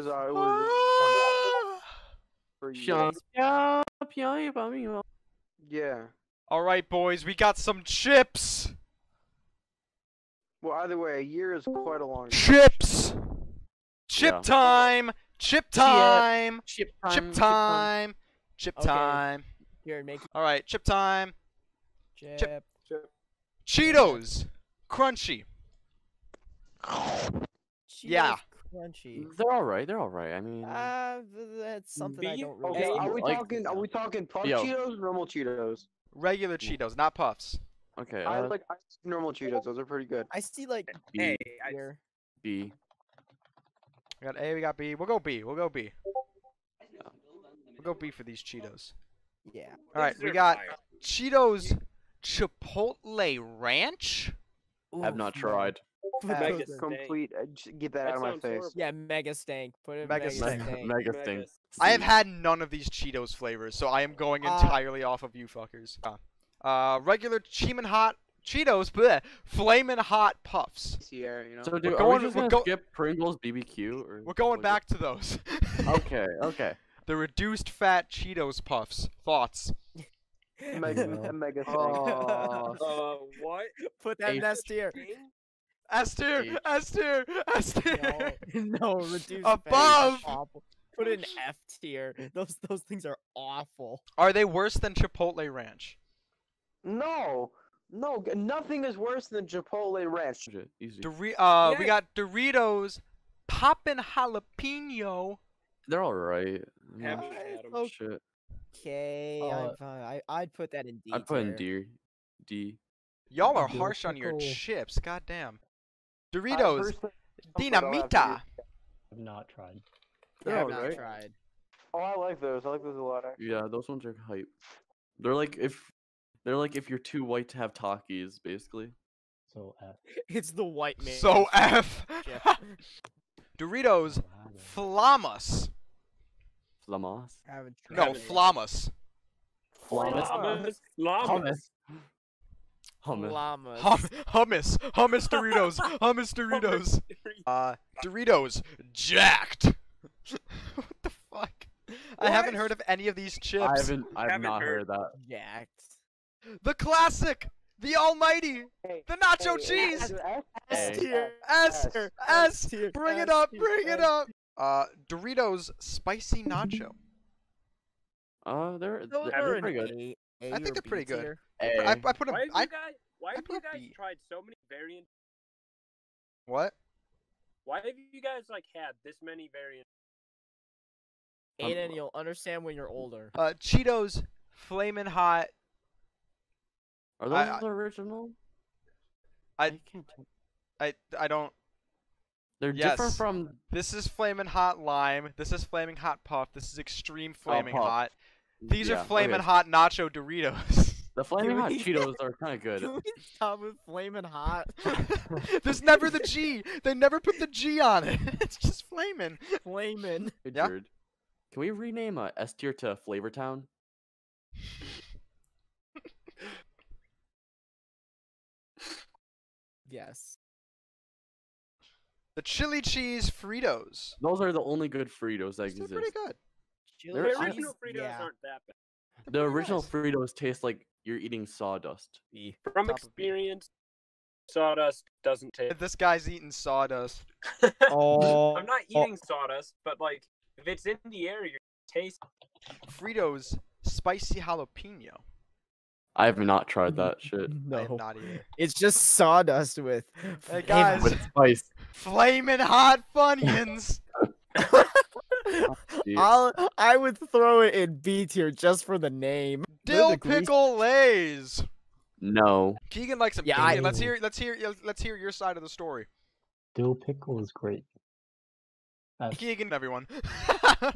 was uh, it was for you. Shut up, yeah, about me. well. Yeah. All right, boys, we got some chips. Well, either way, a year is quite a long. time. Chips. Chip Yeah. time. Chip time. Chip time. Chip time. Chip Okay. time. Here, make All right, chip time. chip. Cheetos. Crunchy. Cheetos Yeah. Crunchy. They're all right. They're all right. I mean, Uh, that's something I don't really. Okay, are we like- talking? Are we talking puff Yo. Cheetos, or normal Cheetos? Regular Cheetos, not puffs. okay. I Uh, like I like normal Cheetos. Those are pretty good. I see like B, here. B. We got A, we got B. We'll go B. We'll go B. We'll go B for these Cheetos. Yeah. All right, we got fire. Cheetos Chipotle Ranch. Have not Oof, man. tried. Put Uh, Mega stank. complete. Uh, just get that, That out of my face. horrible. Yeah, mega stank. Put it Mega mega, stank. stank. Mega Mega thing. I have had none of these Cheetos flavors, so I am going Uh, entirely off of you fuckers. Uh, uh, regular Cheemin' Hot Cheetos, bleh, flaming Hot Puffs. Sierra, you know. So, dude, are going- we just we're gonna go- skip Pringles BBQ? Or We're going what back to those. Okay. Okay. the reduced fat Cheetos Puffs. Thoughts? mega, No. mega stank. Oh. Uh, what? Put that A- nest here. S tier, H. S tier, S No, tier. no, reduce Above. Put it in F tier. Those those things are awful. Are they worse than Chipotle Ranch? No, no, nothing is worse than Chipotle Ranch. Shit, Easy. Dori- uh, we got Doritos Poppin' Jalapeno. They're all right. I mean, Haven't had it's 'em. okay. Shit. Okay, Uh, I'm. I I'd put that in D. I'd put in tier. D. D. Y'all are harsh on your pickle. chips. Goddamn. I Doritos personally don't have to Dinamita. I've not tried. Oh, I've not right. tried. Oh, I like those. I like those a lot. Actually. Yeah, those ones are hype. They're like if they're like if you're too white to have Takis, basically. So F. It's the white man. So F. Doritos Wow. Flamas. I haven't tried. No, it. Flamas. Flamas. Llamas. Llamas. Hummus. Llamas. Hum- hummus. Hummus Doritos. Hummus Doritos. Uh, Doritos jacked. what the fuck? I haven't heard of any of these chips. I haven't. I've Haven't not heard. heard that. Jacked. The classic, the almighty, Hey, the nacho hey, cheese. S- S Hey. tier. S, S, S, tier, bring it up, tier, bring it up. Uh, Doritos spicy nacho. Uh, they're, they're are pretty good. A, A I think they're pretty B good. Tier. A. I, I put a, Why have I you guys? Why have you guys tried so many variants? what? Why have you guys like had this many variants? Um, Aidan, you'll understand when you're older. Uh, Cheetos flaming hot. Are those I- I- the original? I can't. Tell. I I don't. They're Yes. different from. This is flaming hot lime. This is flaming hot puff. This is extreme flaming puff. hot. These yeah, are flaming okay. hot nacho Doritos. The flaming hot Cheetos are kind of good. Can we stop with flaming hot? There's never the G. They never put the G on it. It's just flaming. Flaming. Hey, Yeah? Jared, Can we rename uh, S tier to Flavortown? Yes. The chili cheese Fritos. Those are the only good Fritos that They're exist. pretty good. They're- The original Fritos yeah. aren't that bad. The original nice. Fritos taste like you're eating sawdust. From Top experience, sawdust doesn't taste. This guy's eating sawdust. Oh. I'm not oh. eating sawdust, but like if it's in the air, you taste. Fritos spicy jalapeno. I have not tried that shit. I have No. not either. It's just sawdust with. Hey flavor. guys, With spice. Flaming hot funyuns. dude. I'll, I would throw it in B tier just for the name. They're Dill the pickle lays. No. Keegan likes them. Yeah, I- let's hear. Let's hear. Let's hear your side of the story. Dill pickle is great. F. Keegan, everyone.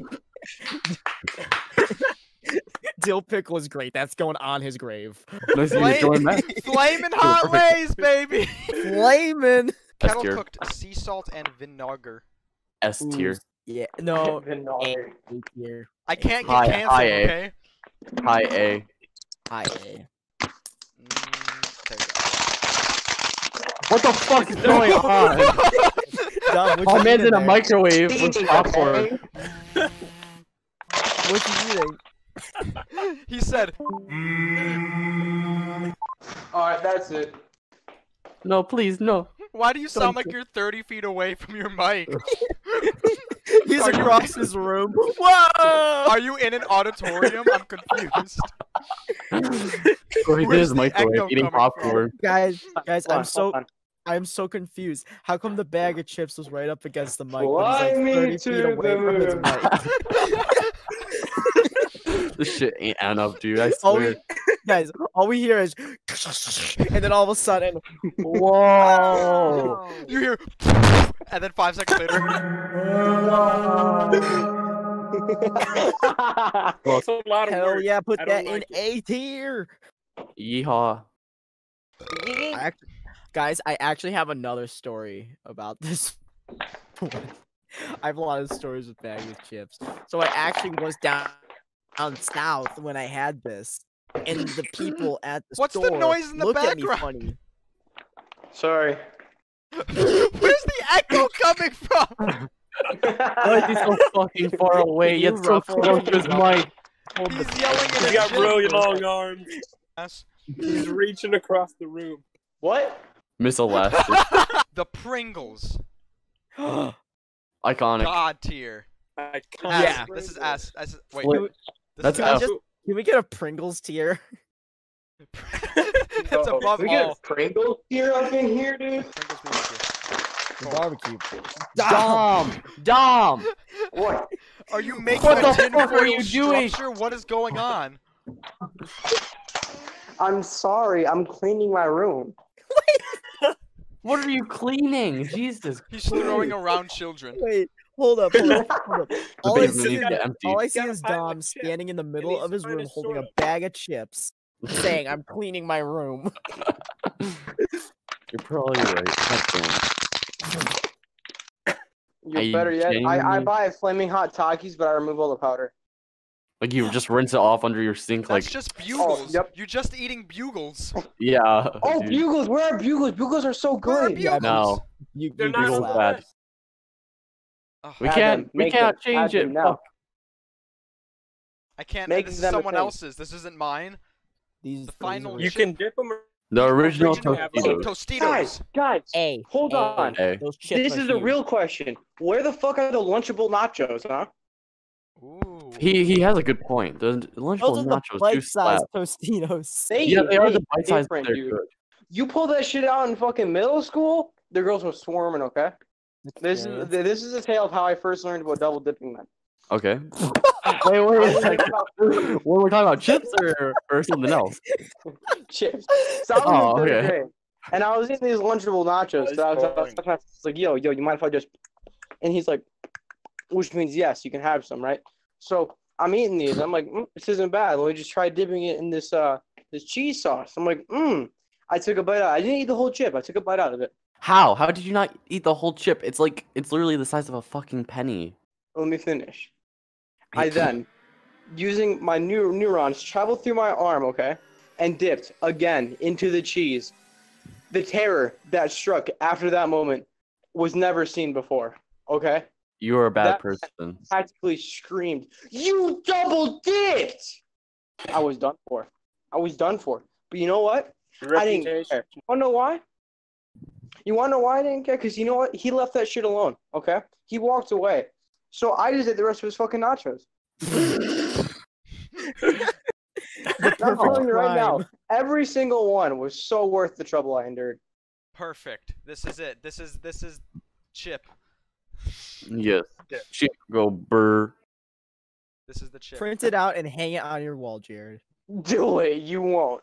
Dill pickle is great. That's going on his grave. Nice of you to join that. Flamin' hot perfect. lays, baby. Flamin'. S Kettle tier. cooked sea salt and vinegar. S tier. Yeah. No. Been A tier. I can't get High- canceled, high A. okay? High A. High A. Mm, What the fuck is going on? Dom, Oh, man's eating in a microwave with Eating, popcorn. okay? What you eating? He said, Alright, that's it. No, please, no. "Why do you sound Don't like you're 30 feet away from your mic? He's Are you- across his room. Whoa! Are you in an auditorium? I'm confused." Or he's in Where's his the microwave echo eating coming from? popcorn. Guys, guys, I'm so. I'm so confused. How come the bag of chips was right up against the mic, Fly but me like 30 feet to away the from his moon. mic? This shit ain't enough, dude. I all swear. we, guys, all we hear is, and then all of a sudden, Whoa! You hear, and then five seconds later, That's a lot of hell words. yeah, put I don't that in like A tier. Yeehaw. I act- guys, I actually have another story about this. I have a lot of stories with bag of chips. So I actually was down down south when I had this, and the people at the What's the noise in the looked at background? me funny. Sorry. where's the echo coming from? Why is so fucking far away Can yet you so close to his mic? He's yelling at He's a got really long arms. Yes. He's reaching across the room. what? Miss Elastic. The Pringles. Iconic. God tier. I S. Yeah. This is S. S. Wait. Flip. This That's is F. just can we get a Pringles tier? That's No. above we get a Pringles here up in here, dude? Pringles means tier. The barbecue. Dom! Dom! What? Are you making What a the fuck are you doing? structure? What is going on? I'm sorry, I'm cleaning my room. What are you cleaning? Jesus. He's throwing around children. Wait, hold up, hold up, hold up. All I see needs is to all I see is Dom standing in the middle of his room holding a soda. bag of chips, saying, "I'm cleaning my room." You're probably right. You're I better yet, I, I buy flaming hot Takis, but I remove all the powder. Like you just rinse it off under your sink, That's like just oh, bugles. yep. You're just eating bugles. yeah. Oh, dude. bugles! Where are bugles? Bugles are so good. Where are good. bugles? No, You, They're you not Bugles slap. bad. Bad. We can't. we can't change it. them now. Fuck. I can't. Make this is someone else's. This isn't mine. These The final are- You chip. can dip them. The original Original Tostitos. Tostitos. Guys, guys, A. hold A. on. Hey. Those chips This is a real question. Where the fuck are the Lunchable nachos, huh? Ooh. He he has a good point. The Those Lunchable are the nachos do bite-sized slap. Tostitos. They, Yeah, they are the bite-sized. They're dude. good. You pull that shit out in fucking middle school, the girls were swarming. Okay, this is this is a tale of how I first learned about double dipping meant. Okay. wait, wait, wait. a second. About What we're talking about? Chips or or something else? chips. So I was Oh, okay. grade, and I was eating these Lunchable nachos. That's So I was, I was talking to my- I was like, "Yo, yo, you mind if I just?" And he's like, "Which means yes, you can have some, right?" So I'm eating these. I'm like, mm, "This isn't bad. Let me just try dipping it in this uh this cheese sauce." I'm like, "Mmm." I took a bite out. I didn't eat the whole chip. I took a bite out of it. How? How did you not eat the whole chip? It's like it's literally the size of a fucking penny. Let me finish. I then, using my new neurons, traveled through my arm, okay, and dipped again into the cheese. The terror that struck after that moment was never seen before. Okay, You are a bad That- person. practically screamed, "You double dipped!" I was done for. I was done for. But you know what? I didn't Reputation. care. You wanna know why? You want to know why I didn't care? Because you know what? He left that shit alone. Okay, he walked away. So I just ate the rest of his fucking nachos. I'm telling you right now, every single one was so worth the trouble I endured. Perfect. This is it. This is this is chip. Yes. Chip. chip go burr. This is the chip. Print it out and hang it on your wall, Jared. Do it. You won't.